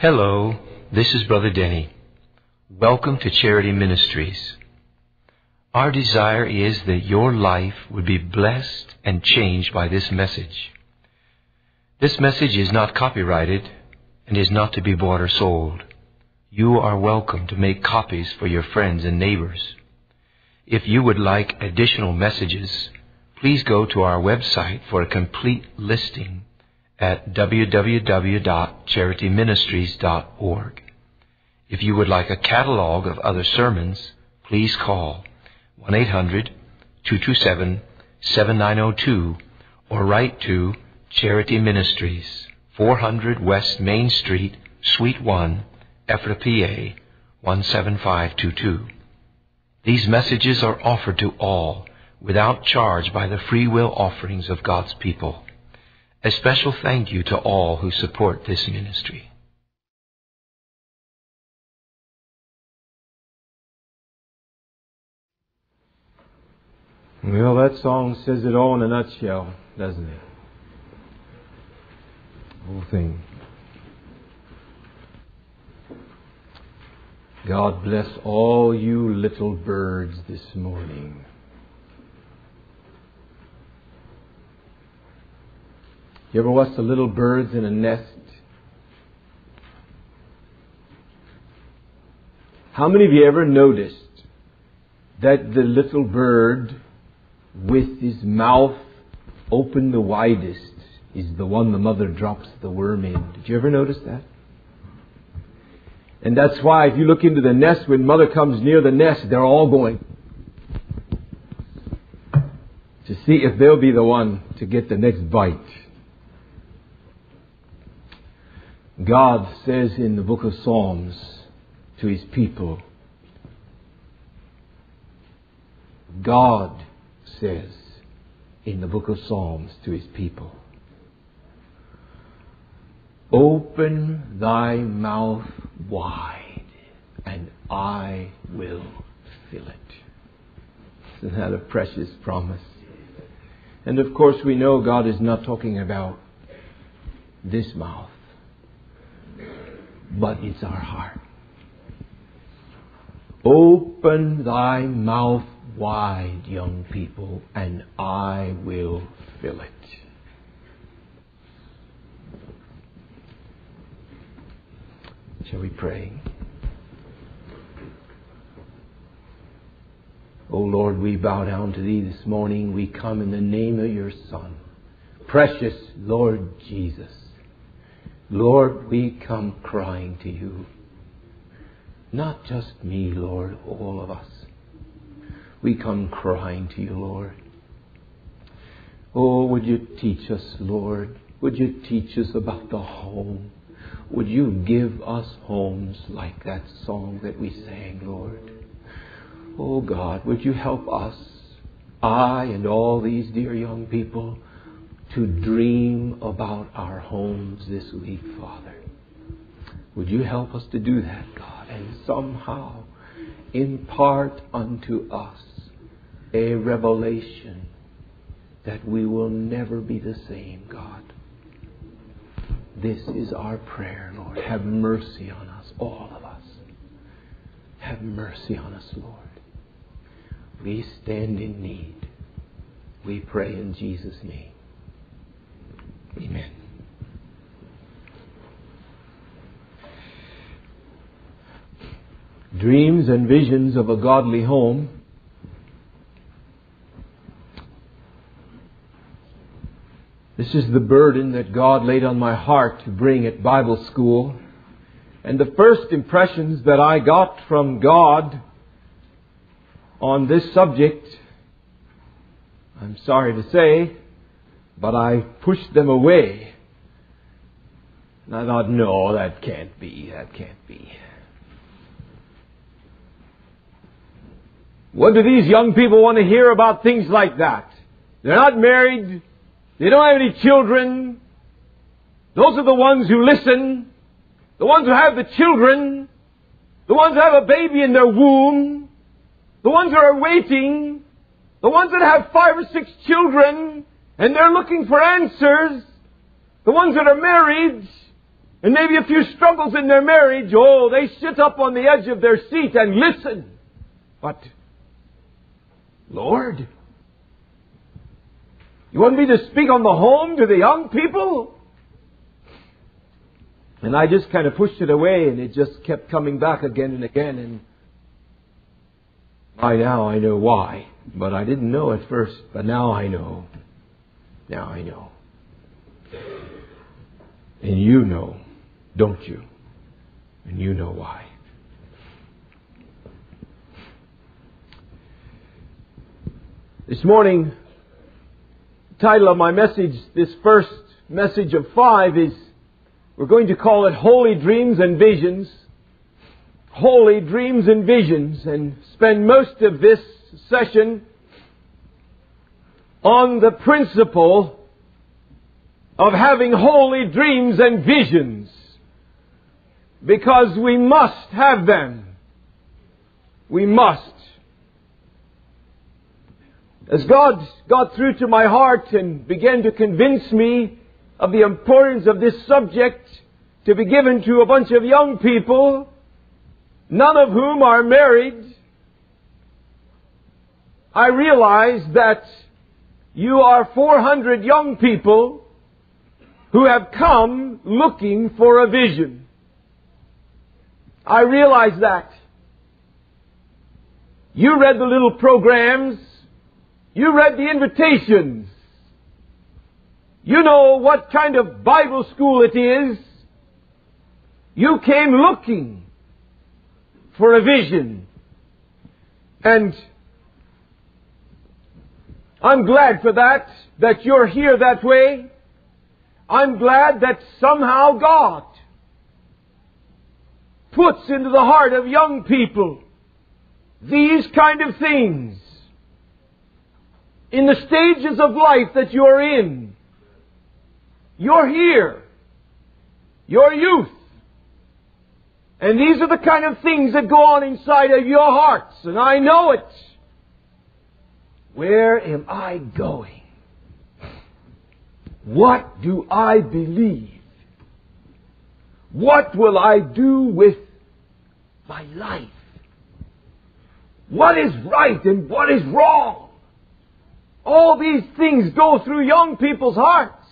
Hello, this is Brother Denny. Welcome to Charity Ministries. Our desire is that your life would be blessed and changed by this message. This message is not copyrighted and is not to be bought or sold. You are welcome to make copies for your friends and neighbors. If you would like additional messages, please go to our website for a complete listing at www.charityministries.org. If you would like a catalog of other sermons, please call 1 800 227 7902 or write to Charity Ministries, 400 West Main Street, Suite 1, Ephrata, PA 17522. These messages are offered to all without charge by the free will offerings of God's people. A special thank you to all who support this ministry. Well, that song says it all in a nutshell, doesn't it? Whole thing. God bless all you little birds this morning. You ever watch the little birds in a nest? How many of you ever noticed that the little bird with his mouth open the widest is the one the mother drops the worm in? Did you ever notice that? And that's why if you look into the nest, when mother comes near the nest, they're all going to see if they'll be the one to get the next bite. God says in the book of Psalms to his people, God says in the book of Psalms to his people, Open thy mouth wide, and I will fill it. Isn't that a precious promise? And of course, we know God is not talking about this mouth, but it's our heart. Open thy mouth wide, young people, and I will fill it. Shall we pray? O Lord, we bow down to Thee this morning. We come in the name of Your Son, precious Lord Jesus. Lord, we come crying to You. Not just me, Lord, all of us. We come crying to You, Lord. Oh, would You teach us, Lord? Would You teach us about the home? Would you give us homes like that song that we sang, Lord? Oh God, would you help us, I and all these dear young people, to dream about our homes this week, Father? Would you help us to do that, God, and somehow impart unto us a revelation that we will never be the same, God. This is our prayer, Lord. Have mercy on us, all of us. Have mercy on us, Lord. We stand in need. We pray in Jesus' name. Amen. Dreams and visions of a godly home. This is the burden that God laid on my heart to bring at Bible school. And the first impressions that I got from God on this subject, I'm sorry to say, but I pushed them away. And I thought, no, that can't be, that can't be. What do these young people want to hear about things like that? They're not married. They don't have any children. Those are the ones who listen. The ones who have the children. The ones who have a baby in their womb. The ones who are waiting. The ones that have five or six children and they're looking for answers. The ones that are married. And maybe a few struggles in their marriage. Oh, they sit up on the edge of their seat and listen. But, Lord, you want me to speak on the home to the young people? And I just kind of pushed it away and it just kept coming back again and again and by now I know why. But I didn't know at first, but now I know. Now I know. And you know, don't you? And you know why. This morning, the title of my message, this first message of five, is we're going to call it Holy Dreams and Visions. Holy Dreams and Visions, and spend most of this session on the principle of having holy dreams and visions. Because we must have them. We must. As God got through to my heart and began to convince me of the importance of this subject to be given to a bunch of young people, none of whom are married, I realized that you are 400 young people who have come looking for a vision. I realize that. You read the little programs. You read the invitations. You know what kind of Bible school it is. You came looking for a vision. And I'm glad for that, that you're here that way. I'm glad that somehow God puts into the heart of young people these kind of things in the stages of life that you're in. You're here. Your youth. And these are the kind of things that go on inside of your hearts, and I know it. Where am I going? What do I believe? What will I do with my life? What is right and what is wrong? All these things go through young people's hearts.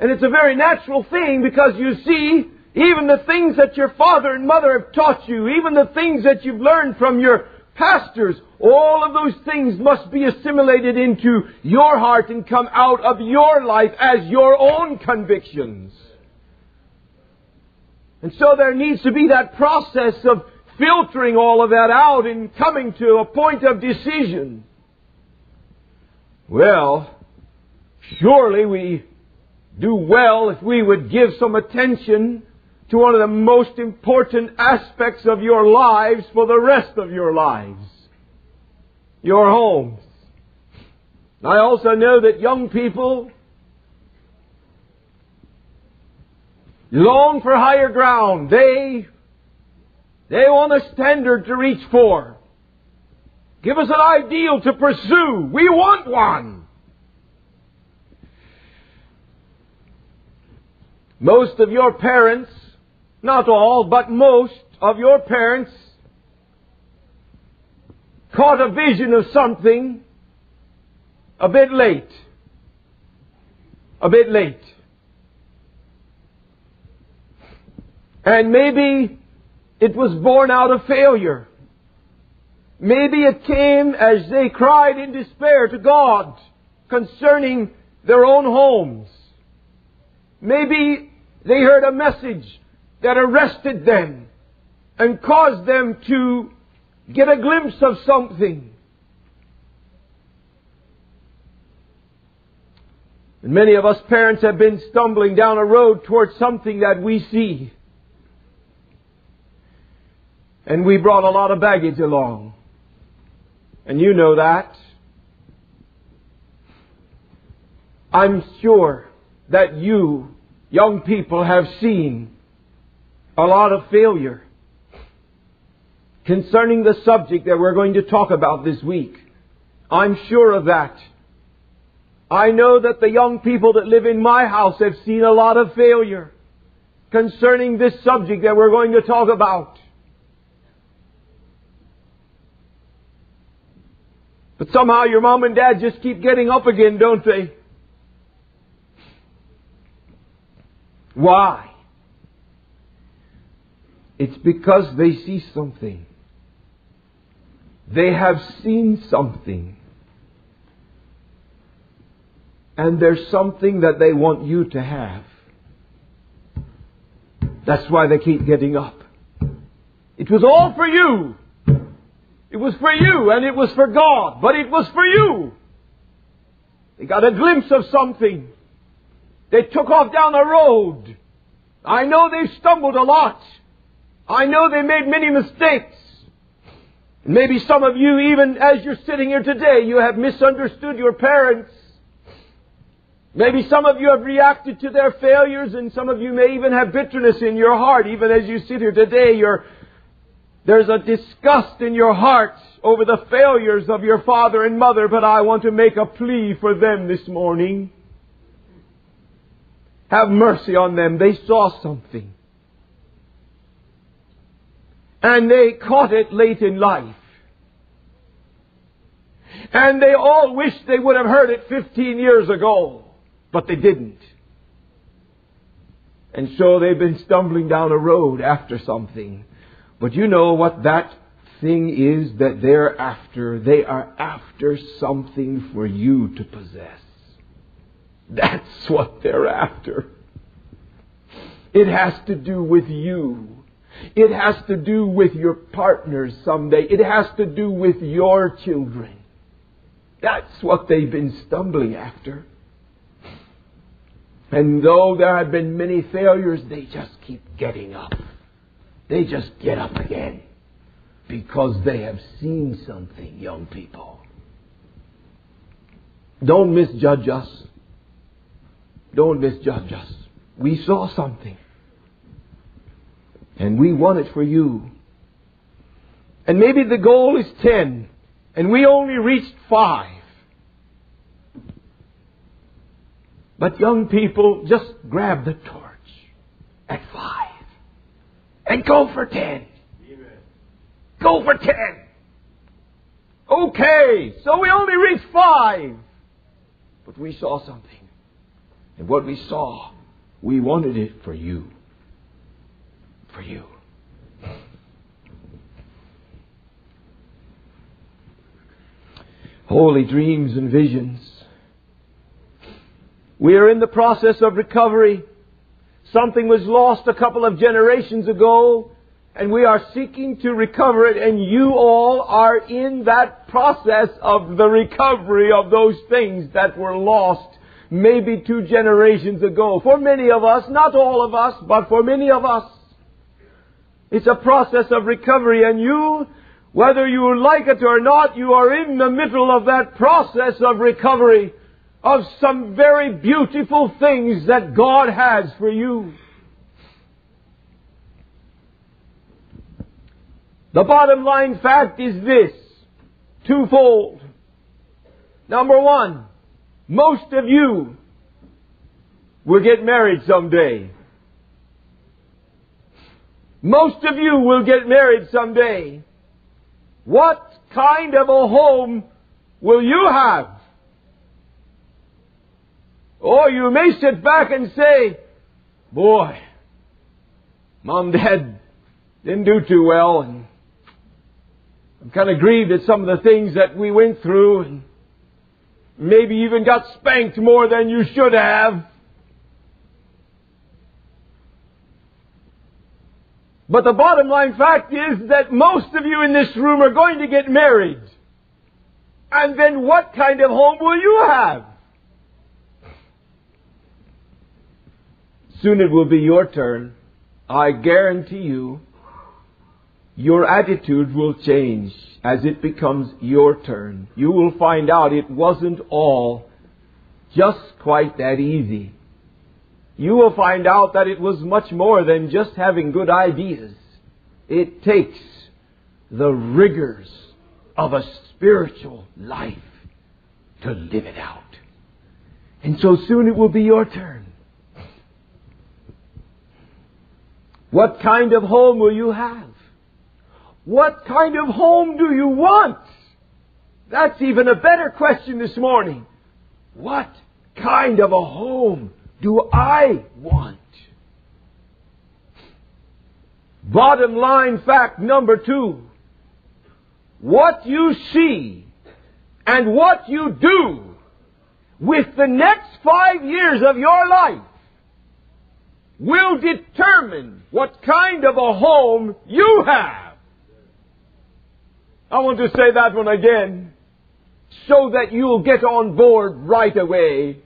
And it's a very natural thing because you see, even the things that your father and mother have taught you, even the things that you've learned from your pastors, all of those things must be assimilated into your heart and come out of your life as your own convictions. And so there needs to be that process of filtering all of that out and coming to a point of decision. Well, surely we do well if we would give some attention to one of the most important aspects of your lives for the rest of your lives. Your homes. I also know that young people long for higher ground. They, they want a standard to reach for. Give us an ideal to pursue. We want one. Most of your parents not all, but most of your parents caught a vision of something a bit late. A bit late. And maybe it was born out of failure. Maybe it came as they cried in despair to God concerning their own homes. Maybe they heard a message that arrested them and caused them to get a glimpse of something. And many of us parents have been stumbling down a road towards something that we see. And we brought a lot of baggage along. And you know that. I'm sure that you, young people, have seen a lot of failure concerning the subject that we're going to talk about this week. I'm sure of that. I know that the young people that live in my house have seen a lot of failure. concerning this subject that we're going to talk about. But somehow your mom and dad just keep getting up again, don't they? Why? It's because they see something. They have seen something. And there's something that they want you to have. That's why they keep getting up. It was all for you. It was for you and it was for God, but it was for you. They got a glimpse of something. They took off down the road. I know they stumbled a lot. I know they made many mistakes. Maybe some of you, even as you're sitting here today, you have misunderstood your parents. Maybe some of you have reacted to their failures and some of you may even have bitterness in your heart. Even as you sit here today, there's a disgust in your heart over the failures of your father and mother, but I want to make a plea for them this morning. Have mercy on them. They saw something. And they caught it late in life. And they all wish they would have heard it 15 years ago. But they didn't. And so they've been stumbling down a road after something. But you know what that thing is that they're after? They are after something for you to possess. That's what they're after. It has to do with you. It has to do with your partners someday. It has to do with your children. That's what they've been stumbling after. And though there have been many failures, they just keep getting up. They just get up again because they have seen something, young people. Don't misjudge us. Don't misjudge us. We saw something. And we want it for you. And maybe the goal is 10, and we only reached 5. But young people, just grab the torch at five and go for ten. Amen. Go for ten. Okay, so we only reached five. But we saw something. And what we saw, we wanted it for you. For you. Holy dreams and visions we are in the process of recovery. Something was lost a couple of generations ago, and we are seeking to recover it, and you all are in that process of the recovery of those things that were lost maybe two generations ago. For many of us, not all of us, but for many of us, it's a process of recovery, and you, whether you like it or not, you are in the middle of that process of recovery of some very beautiful things that God has for you. The bottom line fact is this, twofold. Number one, most of you will get married someday. Most of you will get married someday. What kind of a home will you have? Or you may sit back and say, boy, mom, dad didn't do too well and I'm kind of grieved at some of the things that we went through and maybe even got spanked more than you should have. But the bottom line fact is that most of you in this room are going to get married. And then what kind of home will you have? Soon it will be your turn. I guarantee you, your attitude will change as it becomes your turn. You will find out it wasn't all just quite that easy. You will find out that it was much more than just having good ideas. It takes the rigors of a spiritual life to live it out. And so soon it will be your turn. What kind of home will you have? What kind of home do you want? That's even a better question this morning. What kind of a home do I want? Bottom line fact number two. What you see and what you do with the next five years of your life will determine what kind of a home you have. I want to say that one again so that you'll get on board right away.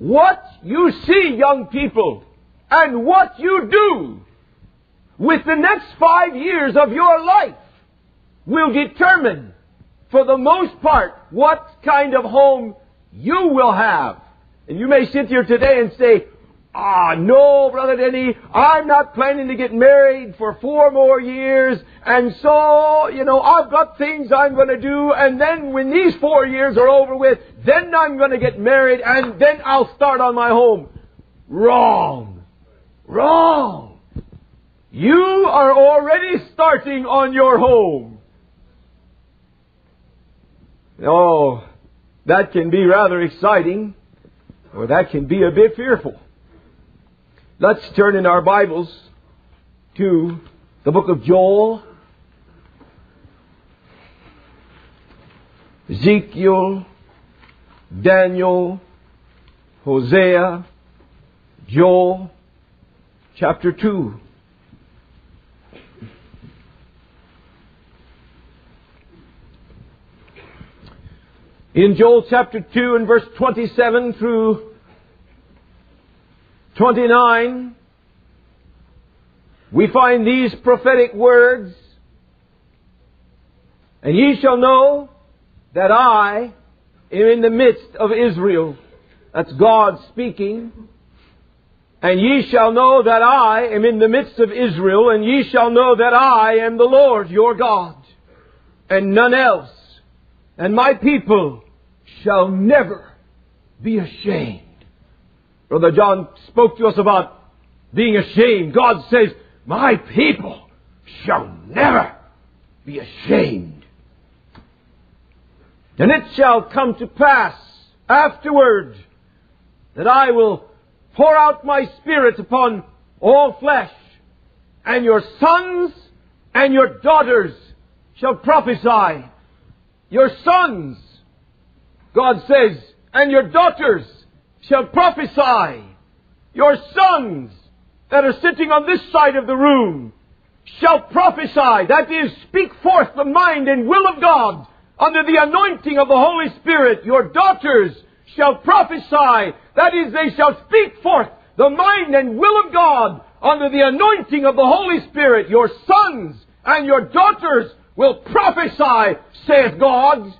What you see, young people, and what you do with the next five years of your life will determine, for the most part, what kind of home you will have. And you may sit here today and say, Ah, no, Brother Denny, I'm not planning to get married for four more years, and so, you know, I've got things I'm going to do, and then when these four years are over with, then I'm going to get married, and then I'll start on my home. Wrong. Wrong. You are already starting on your home. Oh, that can be rather exciting, or that can be a bit fearful. Let's turn in our Bibles to the book of Joel, Ezekiel, Daniel, Hosea, Joel, chapter 2. In Joel chapter 2 and verse 27 through 29, we find these prophetic words, And ye shall know that I am in the midst of Israel. That's God speaking. And ye shall know that I am in the midst of Israel, and ye shall know that I am the Lord your God, and none else. And my people shall never be ashamed. Brother John spoke to us about being ashamed. God says, My people shall never be ashamed. And it shall come to pass afterward that I will pour out my spirit upon all flesh, and your sons and your daughters shall prophesy. Your sons, God says, and your daughters shall prophesy. Your sons that are sitting on this side of the room shall prophesy. That is, speak forth the mind and will of God under the anointing of the Holy Spirit. Your daughters shall prophesy. That is, they shall speak forth the mind and will of God under the anointing of the Holy Spirit. Your sons and your daughters will prophesy, saith God.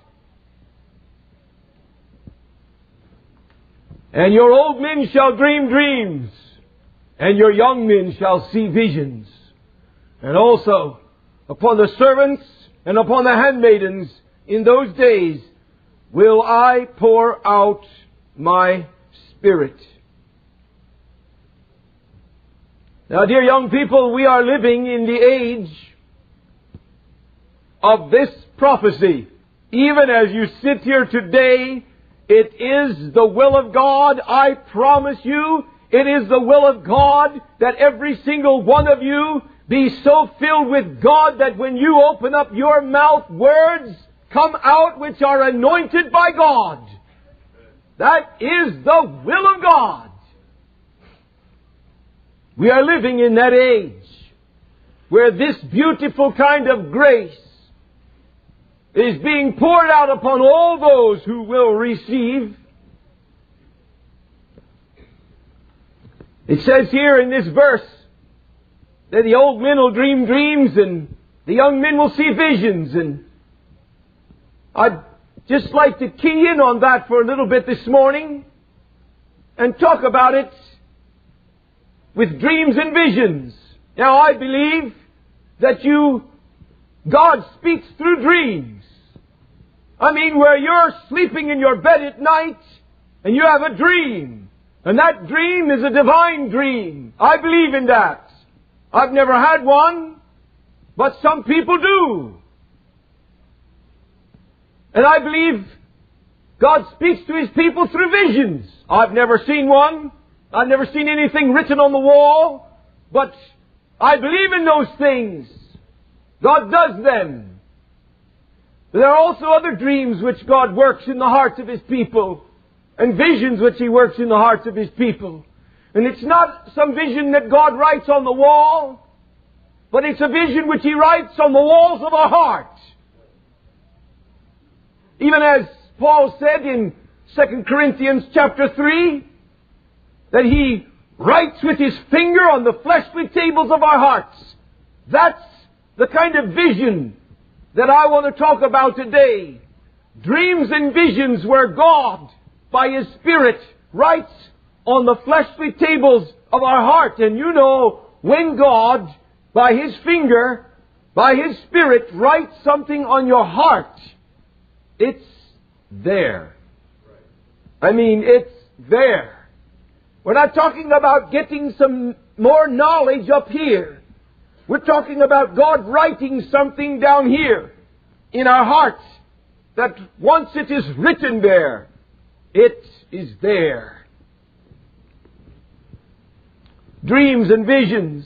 And your old men shall dream dreams, and your young men shall see visions. And also, upon the servants and upon the handmaidens in those days will I pour out my Spirit. Now, dear young people, we are living in the age of this prophecy. Even as you sit here today it is the will of God, I promise you, it is the will of God that every single one of you be so filled with God that when you open up your mouth, words come out which are anointed by God. That is the will of God. We are living in that age where this beautiful kind of grace is being poured out upon all those who will receive. It says here in this verse that the old men will dream dreams and the young men will see visions and I'd just like to key in on that for a little bit this morning and talk about it with dreams and visions. Now I believe that you, God speaks through dreams. I mean, where you're sleeping in your bed at night and you have a dream. And that dream is a divine dream. I believe in that. I've never had one, but some people do. And I believe God speaks to His people through visions. I've never seen one. I've never seen anything written on the wall, but I believe in those things. God does them. There are also other dreams which God works in the hearts of His people, and visions which He works in the hearts of His people. And it's not some vision that God writes on the wall, but it's a vision which He writes on the walls of our heart. Even as Paul said in 2 Corinthians chapter 3, that He writes with His finger on the fleshly tables of our hearts. That's the kind of vision that I want to talk about today. Dreams and visions where God, by His Spirit, writes on the fleshly tables of our heart. And you know, when God, by His finger, by His Spirit, writes something on your heart, it's there. I mean, it's there. We're not talking about getting some more knowledge up here. We're talking about God writing something down here in our hearts that once it is written there, it is there. Dreams and visions.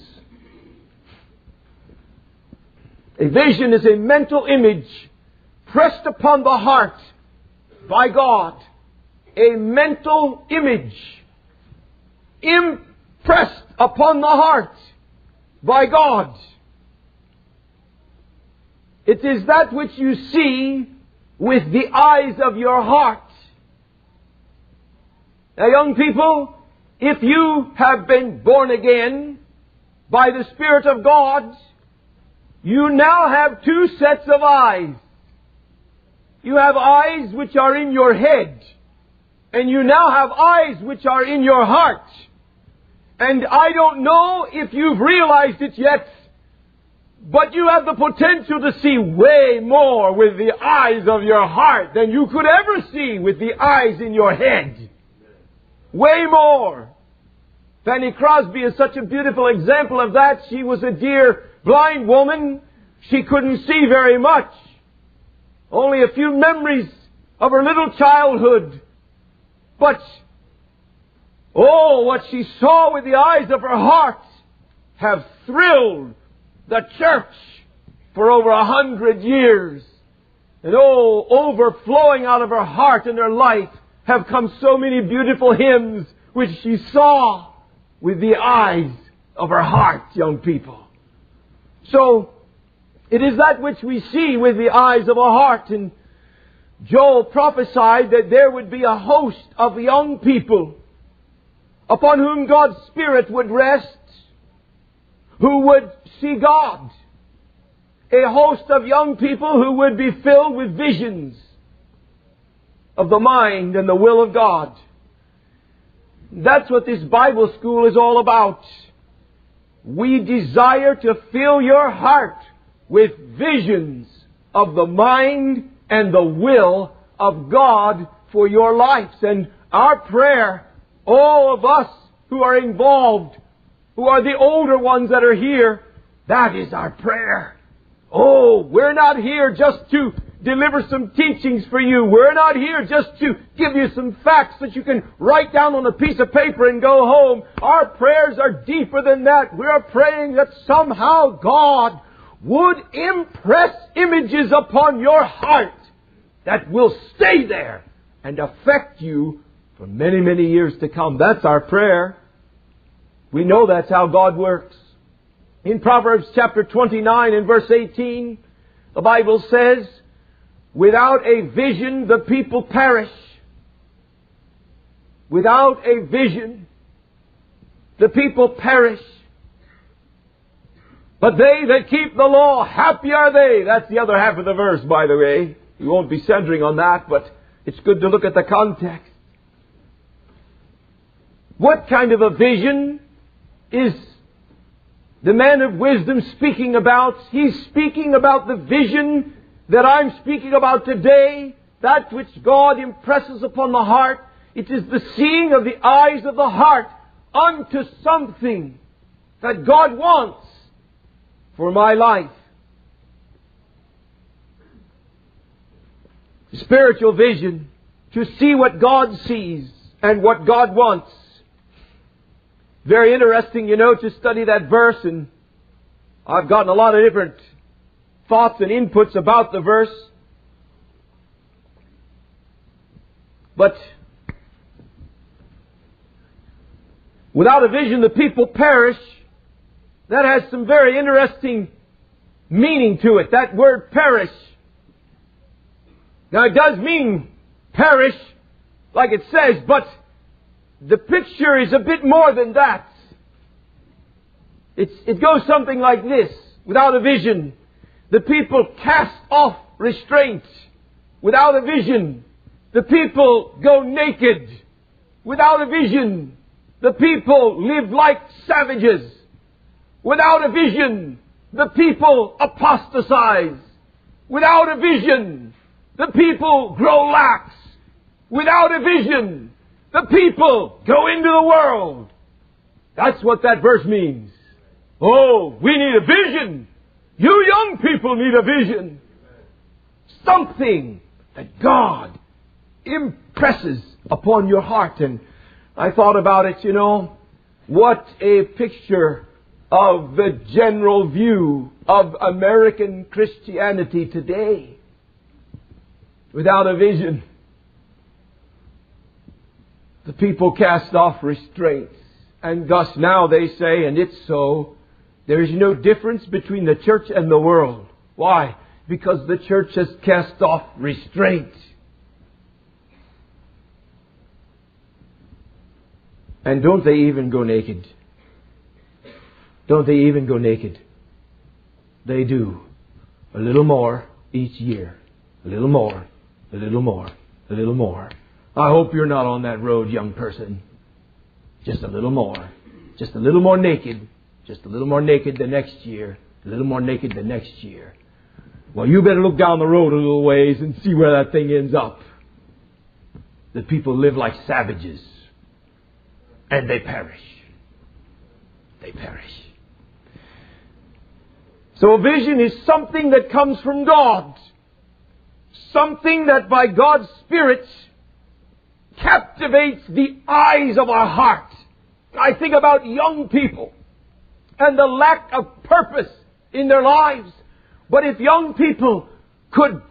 A vision is a mental image pressed upon the heart by God. A mental image impressed upon the heart by God. It is that which you see with the eyes of your heart. Now, young people, if you have been born again by the Spirit of God, you now have two sets of eyes. You have eyes which are in your head, and you now have eyes which are in your heart. And I don't know if you've realized it yet, but you have the potential to see way more with the eyes of your heart than you could ever see with the eyes in your head. Way more. Fanny Crosby is such a beautiful example of that. She was a dear blind woman. She couldn't see very much. Only a few memories of her little childhood. But, oh, what she saw with the eyes of her heart have thrilled the church for over a hundred years. And oh, overflowing out of her heart and her life have come so many beautiful hymns which she saw with the eyes of her heart, young people. So, it is that which we see with the eyes of our heart. And Joel prophesied that there would be a host of young people upon whom God's Spirit would rest, who would see God. A host of young people who would be filled with visions of the mind and the will of God. That's what this Bible school is all about. We desire to fill your heart with visions of the mind and the will of God for your lives. And our prayer, all of us who are involved, who are the older ones that are here, that is our prayer. Oh, we're not here just to deliver some teachings for you. We're not here just to give you some facts that you can write down on a piece of paper and go home. Our prayers are deeper than that. We are praying that somehow God would impress images upon your heart that will stay there and affect you for many, many years to come. That's our prayer. We know that's how God works. In Proverbs chapter 29 and verse 18, the Bible says, Without a vision, the people perish. Without a vision, the people perish. But they that keep the law, happy are they. That's the other half of the verse, by the way. We won't be centering on that, but it's good to look at the context. What kind of a vision is the man of wisdom speaking about? He's speaking about the vision that I'm speaking about today, that which God impresses upon the heart. It is the seeing of the eyes of the heart unto something that God wants for my life. Spiritual vision to see what God sees and what God wants. Very interesting, you know, to study that verse and I've gotten a lot of different thoughts and inputs about the verse. But without a vision, the people perish. That has some very interesting meaning to it. That word perish. Now it does mean perish, like it says, but the picture is a bit more than that. It's, it goes something like this. Without a vision, the people cast off restraint. Without a vision, the people go naked. Without a vision, the people live like savages. Without a vision, the people apostatize. Without a vision, the people grow lax. Without a vision, the people go into the world. That's what that verse means. Oh, we need a vision. You young people need a vision. Something that God impresses upon your heart. And I thought about it, you know, what a picture of the general view of American Christianity today. Without a vision, the people cast off restraints. And thus now they say, and it's so, there is no difference between the church and the world. Why? Because the church has cast off restraint. And don't they even go naked? Don't they even go naked? They do. A little more each year. A little more. A little more. A little more. I hope you're not on that road, young person. Just a little more. Just a little more naked just a little more naked the next year, a little more naked the next year. Well, you better look down the road a little ways and see where that thing ends up. The people live like savages. And they perish. They perish. So a vision is something that comes from God. Something that by God's Spirit captivates the eyes of our heart. I think about young people and the lack of purpose in their lives. But if young people could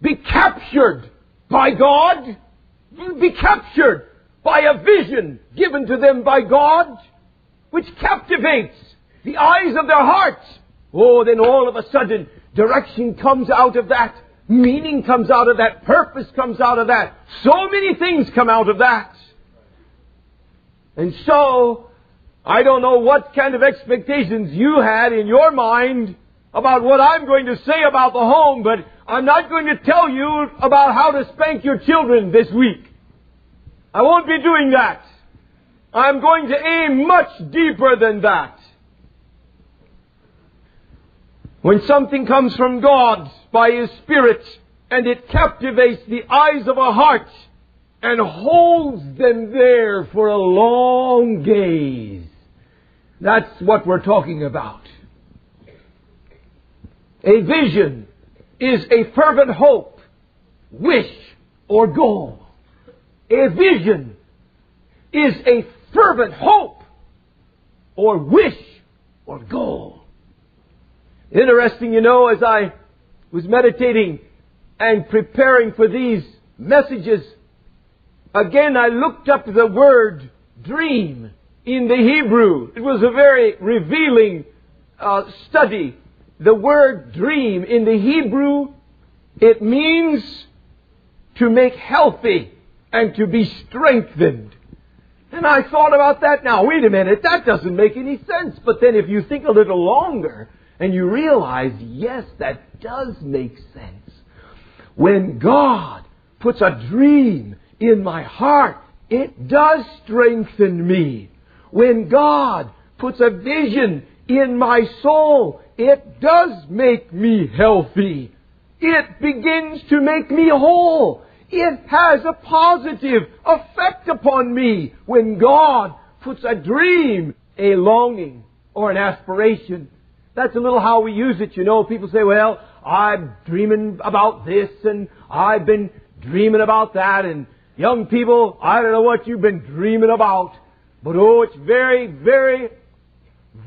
be captured by God, be captured by a vision given to them by God, which captivates the eyes of their hearts, oh, then all of a sudden direction comes out of that. Meaning comes out of that. Purpose comes out of that. So many things come out of that. And so, I don't know what kind of expectations you had in your mind about what I'm going to say about the home, but I'm not going to tell you about how to spank your children this week. I won't be doing that. I'm going to aim much deeper than that. When something comes from God by His Spirit and it captivates the eyes of a heart and holds them there for a long gaze, that's what we're talking about. A vision is a fervent hope, wish, or goal. A vision is a fervent hope, or wish, or goal. Interesting, you know, as I was meditating and preparing for these messages, again I looked up the word dream in the Hebrew. It was a very revealing uh, study. The word dream in the Hebrew, it means to make healthy and to be strengthened. And I thought about that now. Wait a minute, that doesn't make any sense. But then if you think a little longer and you realize, yes, that does make sense. When God puts a dream in my heart, it does strengthen me. When God puts a vision in my soul, it does make me healthy. It begins to make me whole. It has a positive effect upon me when God puts a dream, a longing, or an aspiration. That's a little how we use it, you know. People say, well, I'm dreaming about this and I've been dreaming about that and young people, I don't know what you've been dreaming about, but oh, it's very, very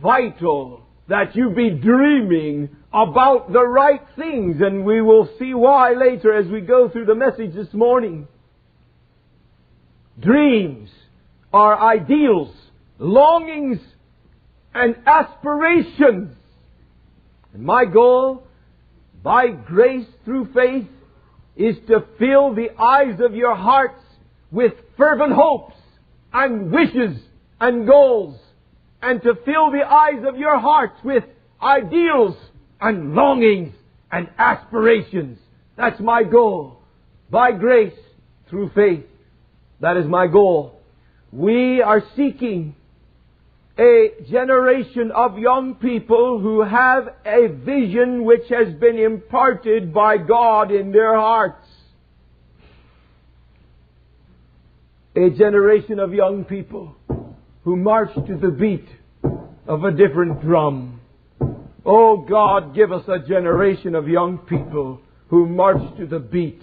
vital that you be dreaming about the right things and we will see why later as we go through the message this morning. Dreams are ideals, longings, and aspirations. And my goal, by grace through faith, is to fill the eyes of your hearts with fervent hopes and wishes and goals, and to fill the eyes of your hearts with ideals and longings and aspirations. That's my goal. By grace through faith. That is my goal. We are seeking a generation of young people who have a vision which has been imparted by God in their hearts. A generation of young people who march to the beat of a different drum. Oh God, give us a generation of young people who march to the beat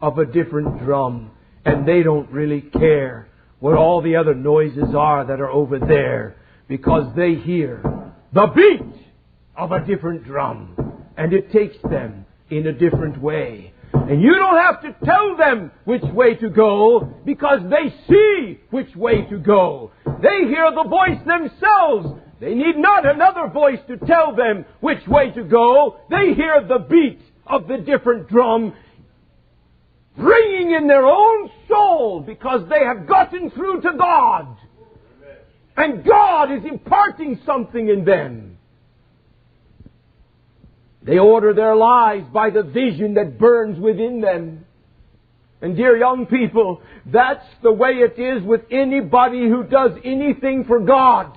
of a different drum and they don't really care what all the other noises are that are over there because they hear the beat of a different drum and it takes them in a different way. And you don't have to tell them which way to go because they see which way to go. They hear the voice themselves. They need not another voice to tell them which way to go. They hear the beat of the different drum ringing in their own soul because they have gotten through to God. And God is imparting something in them. They order their lives by the vision that burns within them. And dear young people, that's the way it is with anybody who does anything for God.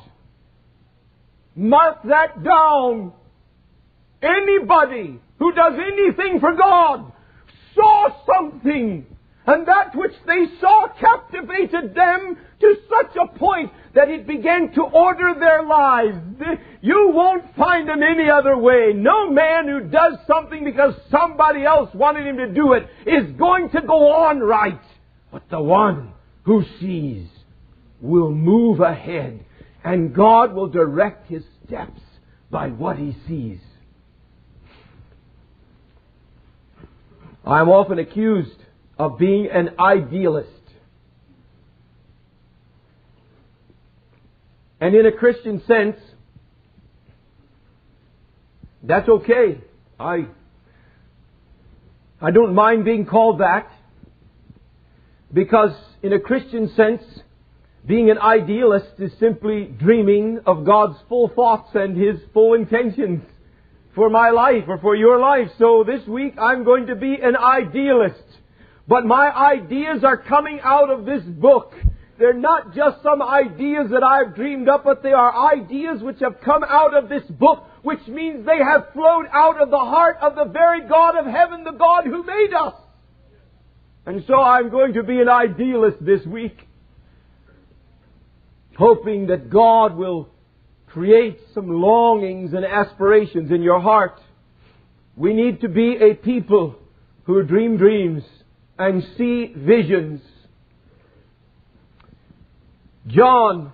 Mark that down. Anybody who does anything for God saw something and that which they saw captivated them to such a point that it began to order their lives. You won't find them any other way. No man who does something because somebody else wanted him to do it is going to go on right. But the one who sees will move ahead and God will direct his steps by what he sees. I'm often accused of being an idealist. And in a Christian sense, that's okay. I, I don't mind being called that because in a Christian sense, being an idealist is simply dreaming of God's full thoughts and His full intentions for my life or for your life. So this week I'm going to be an idealist. But my ideas are coming out of this book. They're not just some ideas that I've dreamed up, but they are ideas which have come out of this book, which means they have flowed out of the heart of the very God of heaven, the God who made us. And so I'm going to be an idealist this week, hoping that God will create some longings and aspirations in your heart. We need to be a people who dream dreams and see visions. John,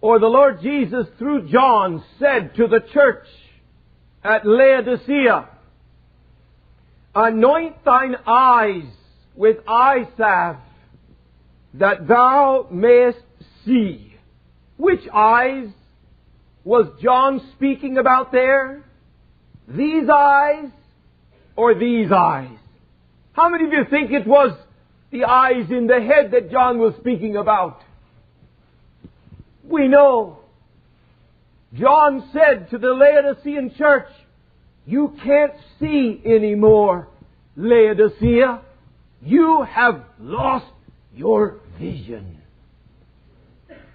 or the Lord Jesus through John said to the church at Laodicea, Anoint thine eyes with eye salve that thou mayest see. Which eyes was John speaking about there? These eyes or these eyes? How many of you think it was the eyes in the head that John was speaking about? We know. John said to the Laodicean church, you can't see anymore, Laodicea. You have lost your vision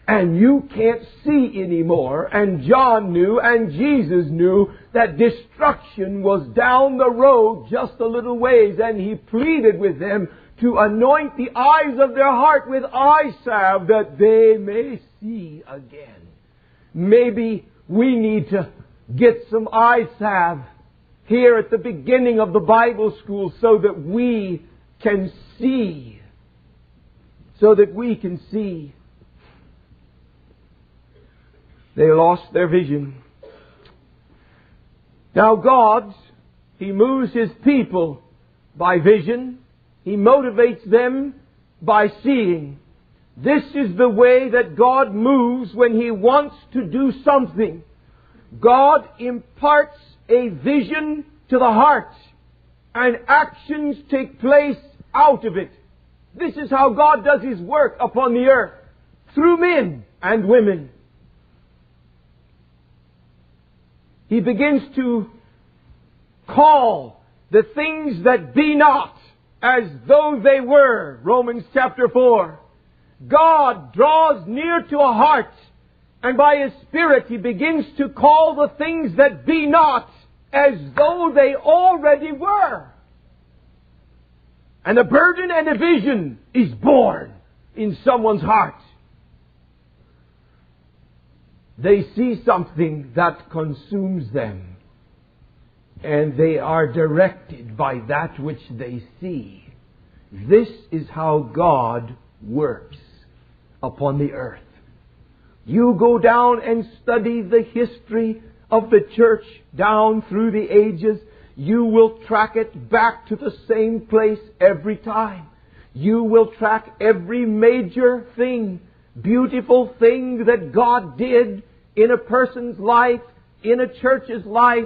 and you can't see anymore. And John knew and Jesus knew that destruction was down the road just a little ways and he pleaded with them to anoint the eyes of their heart with eye salve that they may see again. Maybe we need to get some eye salve here at the beginning of the Bible school so that we can see. So that we can see. They lost their vision. Now God, He moves His people by vision. He motivates them by seeing. This is the way that God moves when He wants to do something. God imparts a vision to the heart and actions take place out of it. This is how God does His work upon the earth through men and women. He begins to call the things that be not as though they were. Romans chapter 4. God draws near to a heart and by His Spirit He begins to call the things that be not as though they already were. And a burden and a vision is born in someone's heart. They see something that consumes them. And they are directed by that which they see. This is how God works upon the earth. You go down and study the history of the church down through the ages, you will track it back to the same place every time. You will track every major thing, beautiful thing that God did in a person's life, in a church's life,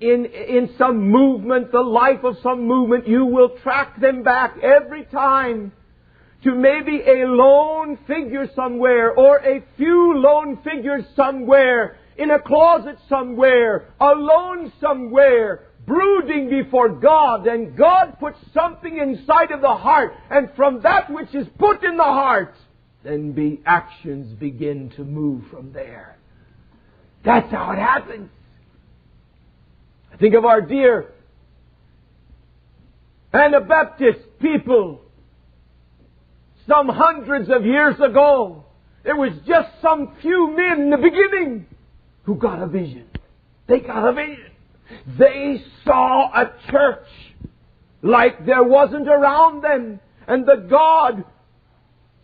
in, in some movement, the life of some movement. You will track them back every time to maybe a lone figure somewhere or a few lone figures somewhere in a closet somewhere, alone somewhere, brooding before God, and God puts something inside of the heart, and from that which is put in the heart, then the actions begin to move from there. That's how it happens. I think of our dear Anabaptist people some hundreds of years ago. There was just some few men in the beginning who got a vision. They got a vision. They saw a church like there wasn't around them. And the God,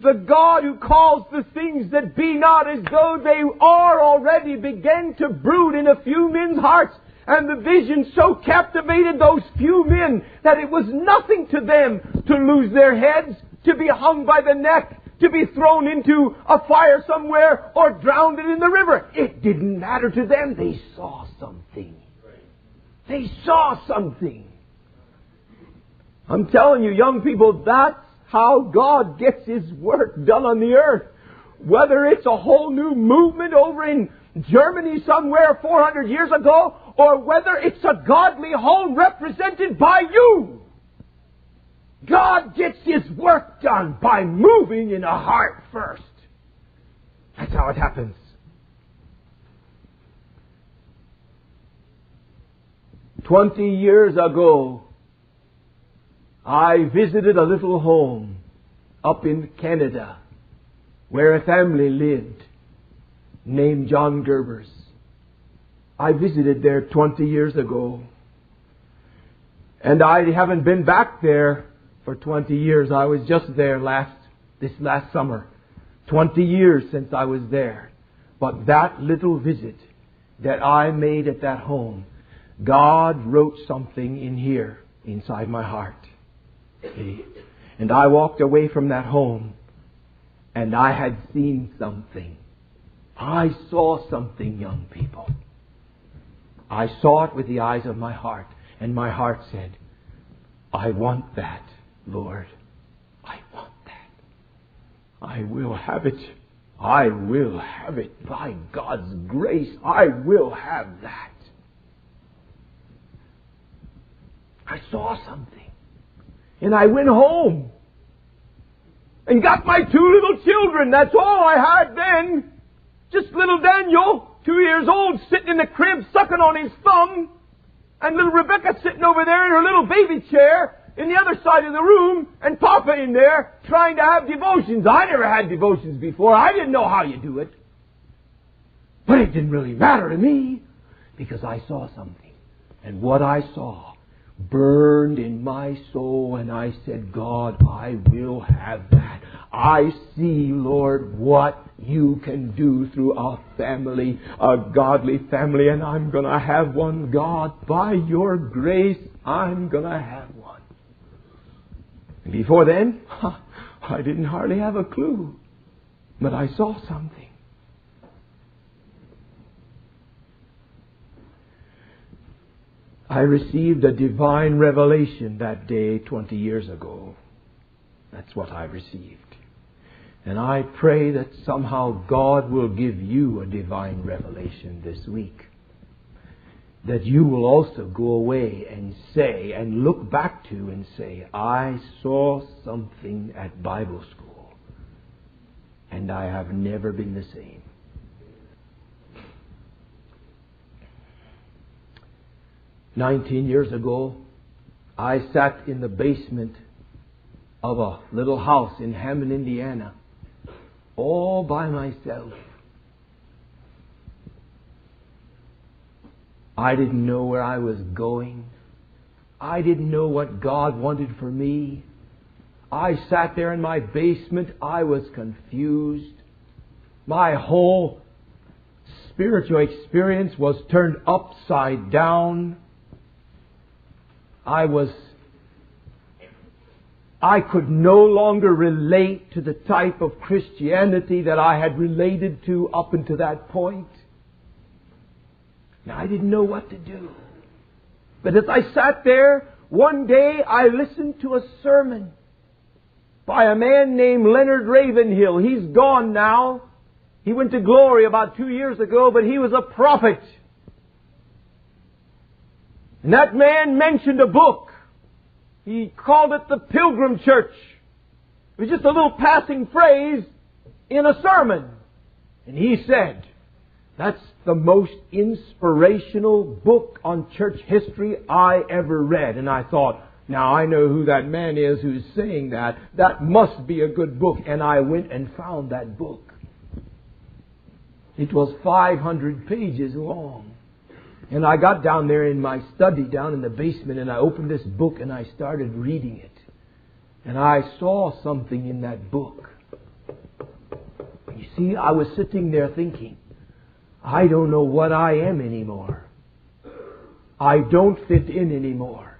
the God who calls the things that be not as though they are already began to brood in a few men's hearts. And the vision so captivated those few men that it was nothing to them to lose their heads, to be hung by the neck, to be thrown into a fire somewhere or drowned in the river. It didn't matter to them. They saw something. They saw something. I'm telling you, young people, that's how God gets His work done on the earth. Whether it's a whole new movement over in Germany somewhere 400 years ago, or whether it's a godly home represented by you. God gets His work done by moving in a heart first. That's how it happens. Twenty years ago, I visited a little home up in Canada where a family lived named John Gerbers. I visited there 20 years ago. And I haven't been back there for 20 years. I was just there last, this last summer. 20 years since I was there. But that little visit that I made at that home, God wrote something in here, inside my heart. See? And I walked away from that home, and I had seen something. I saw something, young people. I saw it with the eyes of my heart, and my heart said, I want that. Lord, I want that. I will have it. I will have it. By God's grace, I will have that. I saw something. And I went home. And got my two little children. That's all I had then. Just little Daniel, two years old, sitting in the crib sucking on his thumb. And little Rebecca sitting over there in her little baby chair in the other side of the room and Papa in there trying to have devotions. I never had devotions before. I didn't know how you do it. But it didn't really matter to me. because I saw something. And what I saw burned in my soul, and I said, God, I will have that. I see, Lord, what you can do through a family, a godly family, and I'm going to have one. God, by your grace, I'm going to have one. Before then, I didn't hardly have a clue, but I saw something. I received a divine revelation that day 20 years ago. That's what I received. And I pray that somehow God will give you a divine revelation this week. That you will also go away and say, and look back to and say, I saw something at Bible school, and I have never been the same. Nineteen years ago, I sat in the basement of a little house in Hammond, Indiana all by myself. I didn't know where I was going. I didn't know what God wanted for me. I sat there in my basement. I was confused. My whole spiritual experience was turned upside down. I was I could no longer relate to the type of Christianity that I had related to up until that point. Now, I didn't know what to do. But as I sat there, one day I listened to a sermon by a man named Leonard Ravenhill. He's gone now. He went to glory about two years ago, but he was a prophet. And that man mentioned a book he called it the Pilgrim Church. It was just a little passing phrase in a sermon. And he said, that's the most inspirational book on church history I ever read. And I thought, now I know who that man is who's saying that. That must be a good book. And I went and found that book. It was 500 pages long. And I got down there in my study down in the basement and I opened this book and I started reading it. And I saw something in that book. You see, I was sitting there thinking, I don't know what I am anymore. I don't fit in anymore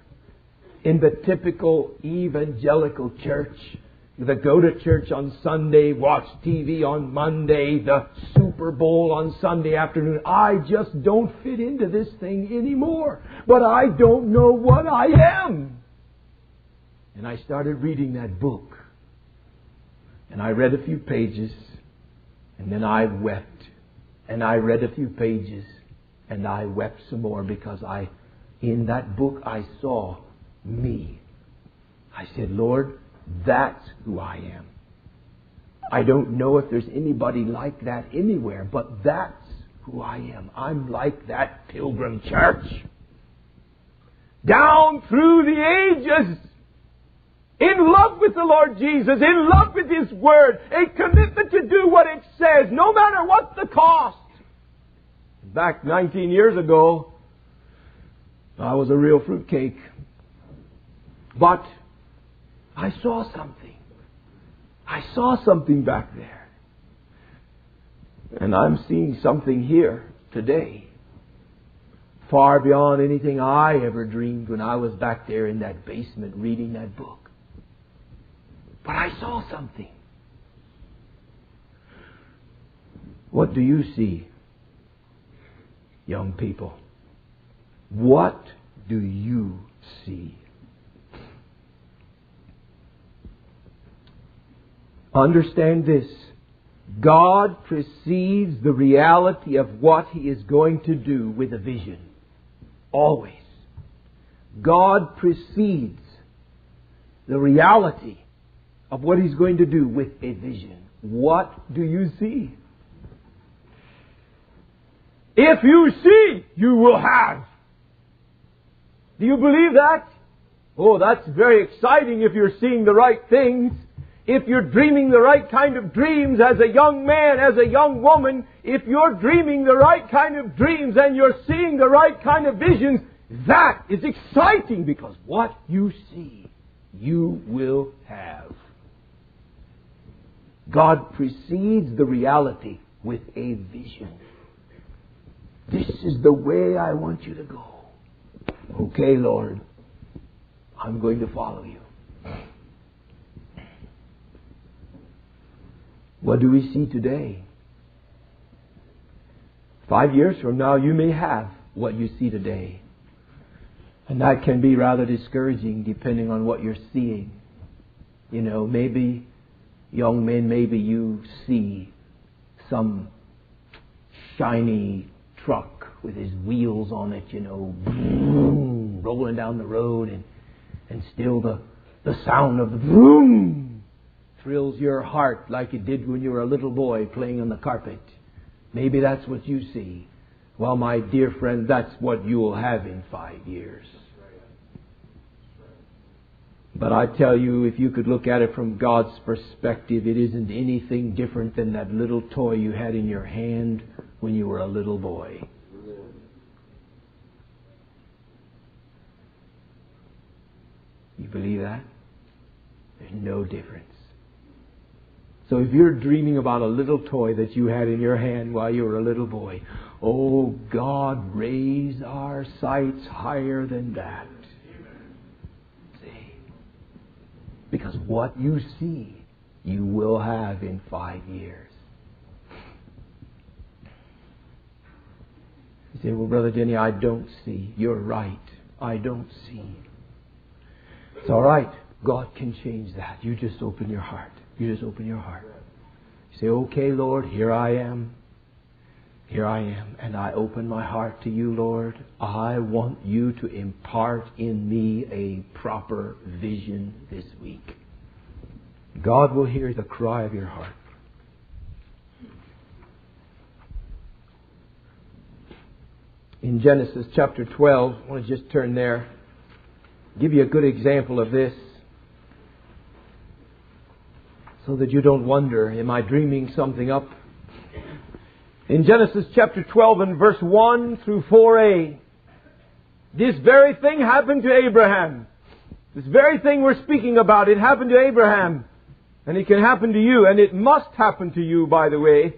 in the typical evangelical church the go to church on Sunday, watch TV on Monday, the Super Bowl on Sunday afternoon. I just don't fit into this thing anymore. But I don't know what I am. And I started reading that book. And I read a few pages. And then I wept. And I read a few pages. And I wept some more because I, in that book, I saw me. I said, Lord, that's who I am. I don't know if there's anybody like that anywhere, but that's who I am. I'm like that pilgrim church. Down through the ages, in love with the Lord Jesus, in love with His Word, a commitment to do what it says, no matter what the cost. Back 19 years ago, I was a real fruitcake. But I saw something. I saw something back there. And I'm seeing something here today. Far beyond anything I ever dreamed when I was back there in that basement reading that book. But I saw something. What do you see, young people? What do you see? Understand this. God precedes the reality of what He is going to do with a vision. Always. God precedes the reality of what He's going to do with a vision. What do you see? If you see, you will have. Do you believe that? Oh, that's very exciting if you're seeing the right things. If you're dreaming the right kind of dreams as a young man, as a young woman, if you're dreaming the right kind of dreams and you're seeing the right kind of visions, that is exciting because what you see, you will have. God precedes the reality with a vision. This is the way I want you to go. Okay, Lord, I'm going to follow you. What do we see today? Five years from now, you may have what you see today. And that can be rather discouraging depending on what you're seeing. You know, maybe, young men, maybe you see some shiny truck with his wheels on it, you know, vroom, rolling down the road, and, and still the, the sound of the vroom thrills your heart like it did when you were a little boy playing on the carpet. Maybe that's what you see. Well, my dear friend, that's what you'll have in five years. But I tell you, if you could look at it from God's perspective, it isn't anything different than that little toy you had in your hand when you were a little boy. You believe that? There's no difference. So if you're dreaming about a little toy that you had in your hand while you were a little boy, oh God, raise our sights higher than that. See? Because what you see, you will have in five years. You say, well, Brother Denny, I don't see. You're right. I don't see. It's all right. God can change that. You just open your heart. You just open your heart. You say, okay, Lord, here I am. Here I am. And I open my heart to you, Lord. I want you to impart in me a proper vision this week. God will hear the cry of your heart. In Genesis chapter 12, I want to just turn there, give you a good example of this so that you don't wonder, am I dreaming something up? In Genesis chapter 12 and verse 1 through 4a, this very thing happened to Abraham. This very thing we're speaking about, it happened to Abraham. And it can happen to you, and it must happen to you, by the way.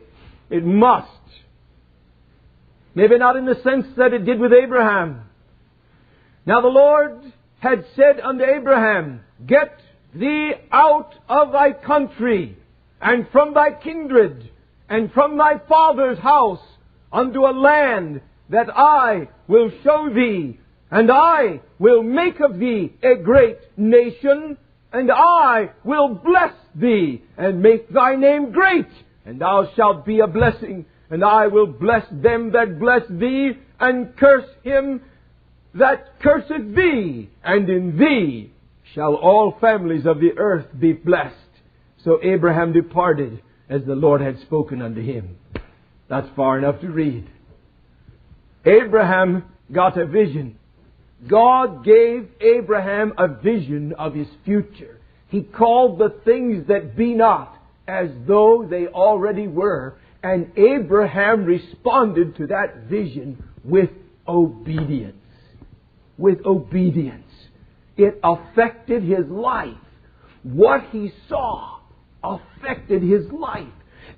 It must. Maybe not in the sense that it did with Abraham. Now the Lord had said unto Abraham, Get thee out of thy country, and from thy kindred, and from thy father's house, unto a land that I will show thee, and I will make of thee a great nation, and I will bless thee, and make thy name great, and thou shalt be a blessing, and I will bless them that bless thee, and curse him that curseth thee, and in thee shall all families of the earth be blessed. So Abraham departed as the Lord had spoken unto him. That's far enough to read. Abraham got a vision. God gave Abraham a vision of his future. He called the things that be not as though they already were. And Abraham responded to that vision with obedience. With obedience. It affected his life. What he saw affected his life.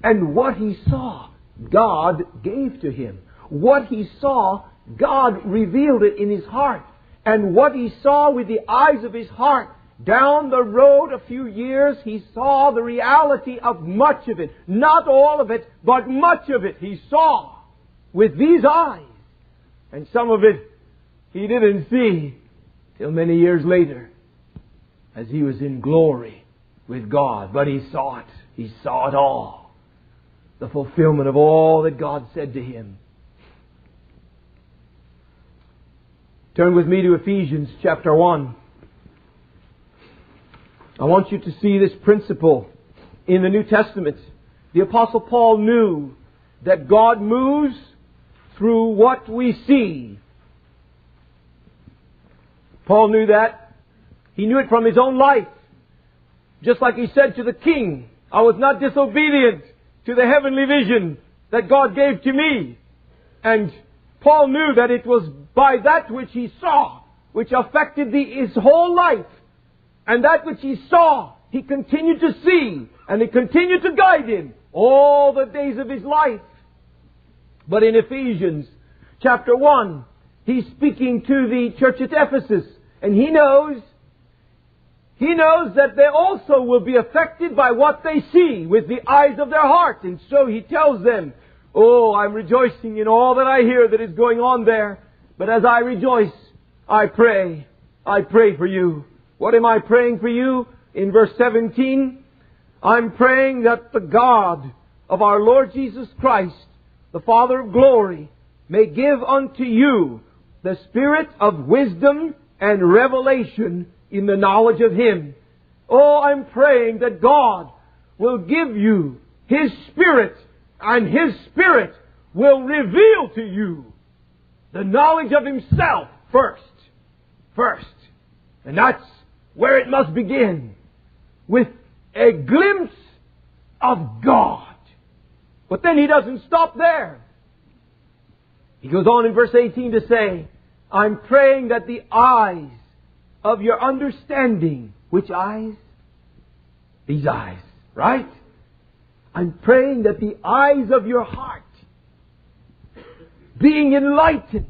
And what he saw, God gave to him. What he saw, God revealed it in his heart. And what he saw with the eyes of his heart, down the road a few years, he saw the reality of much of it. Not all of it, but much of it he saw with these eyes. And some of it he didn't see till many years later as he was in glory with God. But he saw it. He saw it all. The fulfillment of all that God said to him. Turn with me to Ephesians chapter 1. I want you to see this principle in the New Testament. The Apostle Paul knew that God moves through what we see. Paul knew that. He knew it from his own life. Just like he said to the king, I was not disobedient to the heavenly vision that God gave to me. And Paul knew that it was by that which he saw, which affected the, his whole life. And that which he saw, he continued to see, and it continued to guide him all the days of his life. But in Ephesians chapter 1, he's speaking to the church at Ephesus, and he knows, he knows that they also will be affected by what they see with the eyes of their heart. And so he tells them, Oh, I'm rejoicing in all that I hear that is going on there. But as I rejoice, I pray. I pray for you. What am I praying for you? In verse 17, I'm praying that the God of our Lord Jesus Christ, the Father of glory, may give unto you the spirit of wisdom and revelation in the knowledge of Him. Oh, I'm praying that God will give you His Spirit and His Spirit will reveal to you the knowledge of Himself first. First. And that's where it must begin. With a glimpse of God. But then He doesn't stop there. He goes on in verse 18 to say, I'm praying that the eyes of your understanding, which eyes? These eyes, right? I'm praying that the eyes of your heart, being enlightened,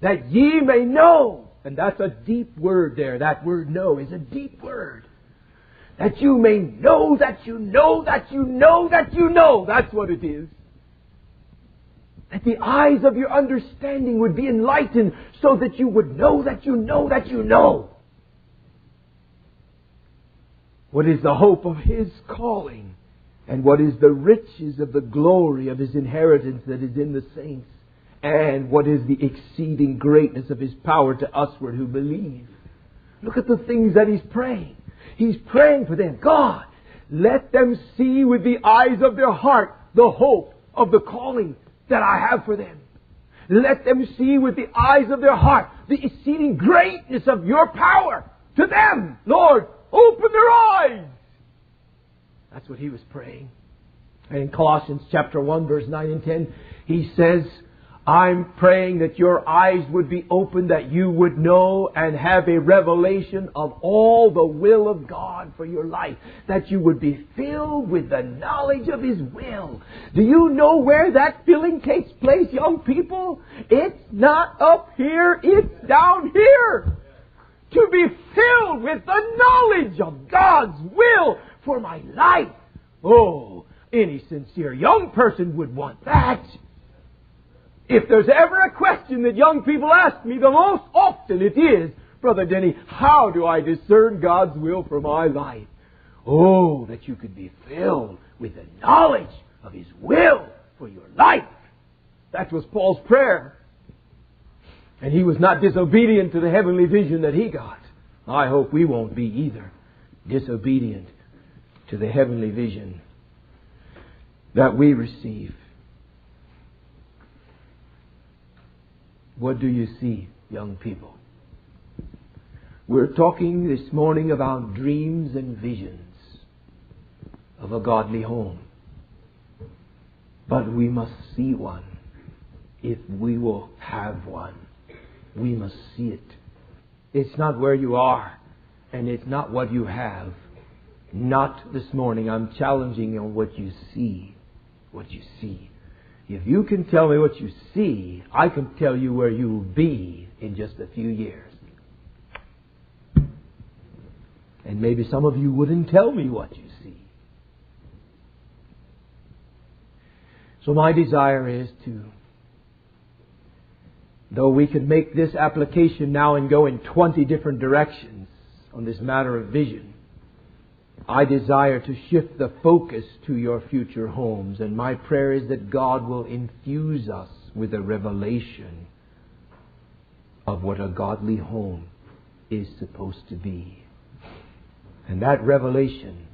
that ye may know. And that's a deep word there. That word know is a deep word. That you may know that you know that you know that you know. That's what it is. That the eyes of your understanding would be enlightened so that you would know that you know that you know. What is the hope of His calling? and what is the riches of the glory of his inheritance that is in the saints, and what is the exceeding greatness of his power to usward who believe. Look at the things that he's praying. He's praying for them. God, let them see with the eyes of their heart the hope of the calling that I have for them. Let them see with the eyes of their heart the exceeding greatness of your power to them. Lord, open their eyes that's what he was praying. And in Colossians chapter 1 verse 9 and 10, he says, I'm praying that your eyes would be opened, that you would know and have a revelation of all the will of God for your life, that you would be filled with the knowledge of His will. Do you know where that filling takes place, young people? It's not up here, it's down here. To be filled with the knowledge of God's will for my life. Oh, any sincere young person would want that. If there's ever a question that young people ask me the most often, it is, Brother Denny, how do I discern God's will for my life? Oh, that you could be filled with the knowledge of His will for your life. That was Paul's prayer. And he was not disobedient to the heavenly vision that he got. I hope we won't be either disobedient to the heavenly vision that we receive. What do you see, young people? We're talking this morning about dreams and visions of a godly home. But we must see one. If we will have one, we must see it. It's not where you are, and it's not what you have. Not this morning. I'm challenging you on what you see. What you see. If you can tell me what you see, I can tell you where you will be in just a few years. And maybe some of you wouldn't tell me what you see. So my desire is to, though we could make this application now and go in 20 different directions on this matter of vision, I desire to shift the focus to your future homes, and my prayer is that God will infuse us with a revelation of what a godly home is supposed to be. And that revelation,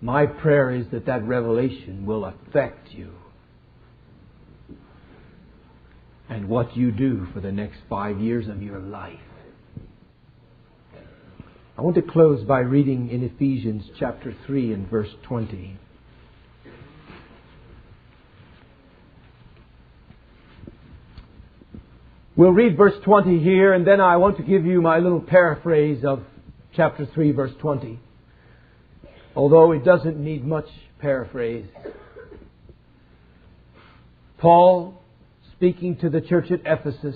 my prayer is that that revelation will affect you and what you do for the next five years of your life. I want to close by reading in Ephesians chapter 3 and verse 20. We'll read verse 20 here, and then I want to give you my little paraphrase of chapter 3, verse 20. Although it doesn't need much paraphrase. Paul, speaking to the church at Ephesus,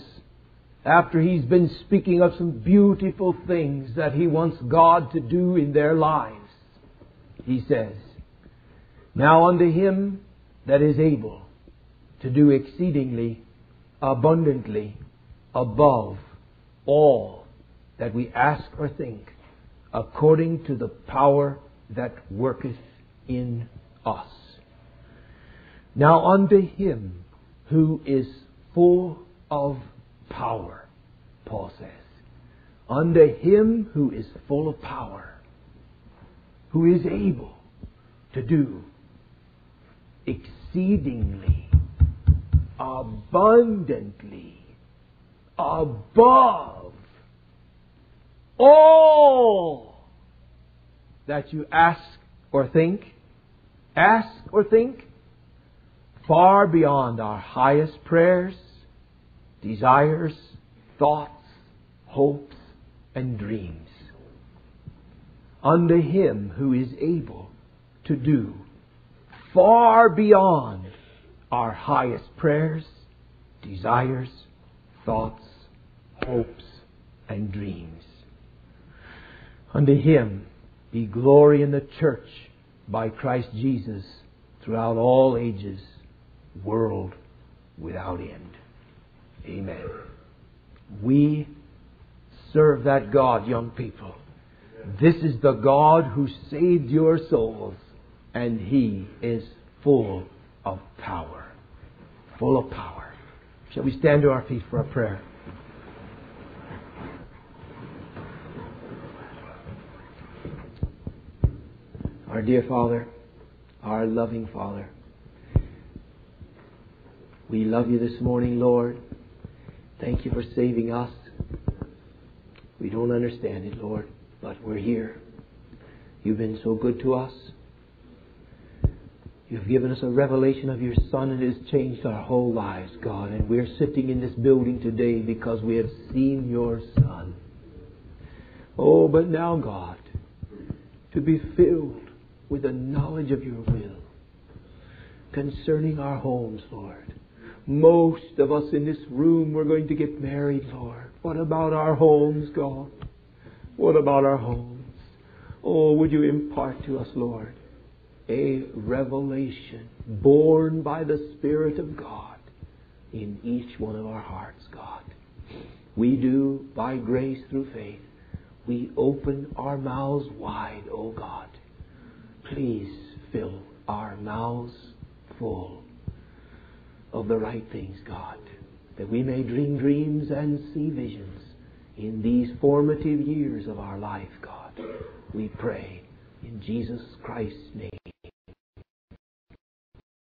after he's been speaking of some beautiful things that he wants God to do in their lives, he says, Now unto him that is able to do exceedingly abundantly above all that we ask or think, according to the power that worketh in us. Now unto him who is full of power, Paul says. Unto him who is full of power, who is able to do exceedingly, abundantly, above all that you ask or think, ask or think, far beyond our highest prayers, desires, thoughts, hopes, and dreams. Unto Him who is able to do far beyond our highest prayers, desires, thoughts, hopes, and dreams. Unto Him be glory in the church by Christ Jesus throughout all ages, world without end. Amen. We serve that God, young people. This is the God who saved your souls, and He is full of power. Full of power. Shall we stand to our feet for a prayer? Our dear Father, our loving Father, we love you this morning, Lord. Thank you for saving us. We don't understand it, Lord, but we're here. You've been so good to us. You've given us a revelation of your Son and it has changed our whole lives, God. And we're sitting in this building today because we have seen your Son. Oh, but now, God, to be filled with the knowledge of your will concerning our homes, Lord. Most of us in this room we're going to get married, Lord. What about our homes, God? What about our homes? Oh, would you impart to us, Lord, a revelation born by the Spirit of God in each one of our hearts, God. We do, by grace through faith, we open our mouths wide, O oh God. Please fill our mouths full of the right things, God, that we may dream dreams and see visions in these formative years of our life, God. We pray in Jesus Christ's name.